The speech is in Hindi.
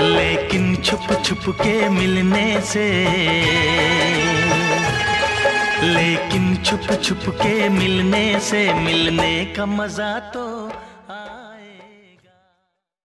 लेकिन छुप छुप के मिलने से। लेकिन छुप छुप के मिलने से, मिलने का मज़ा तो